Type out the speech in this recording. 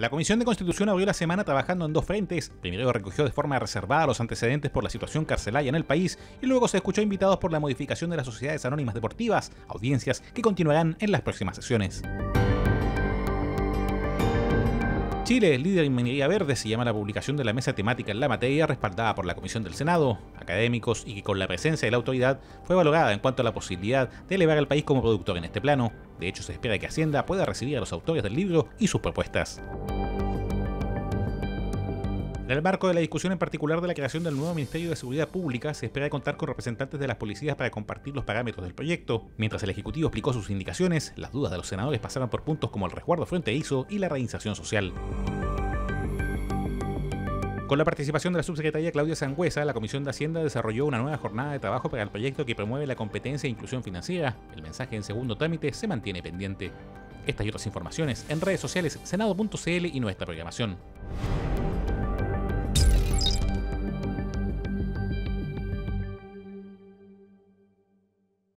La Comisión de Constitución abrió la semana trabajando en dos frentes. Primero recogió de forma reservada los antecedentes por la situación carcelaria en el país y luego se escuchó invitados por la modificación de las sociedades anónimas deportivas, audiencias que continuarán en las próximas sesiones. Chile, líder en minería verde, se llama la publicación de la mesa temática en la materia respaldada por la Comisión del Senado, académicos y que con la presencia de la autoridad fue valorada en cuanto a la posibilidad de elevar al país como productor en este plano. De hecho, se espera que Hacienda pueda recibir a los autores del libro y sus propuestas. En el marco de la discusión en particular de la creación del nuevo Ministerio de Seguridad Pública, se espera contar con representantes de las policías para compartir los parámetros del proyecto. Mientras el Ejecutivo explicó sus indicaciones, las dudas de los senadores pasaron por puntos como el resguardo fronterizo y la reinserción social. Con la participación de la subsecretaria Claudia Sangüesa, la Comisión de Hacienda desarrolló una nueva jornada de trabajo para el proyecto que promueve la competencia e inclusión financiera. El mensaje en segundo trámite se mantiene pendiente. Estas y otras informaciones en redes sociales senado.cl y nuestra programación.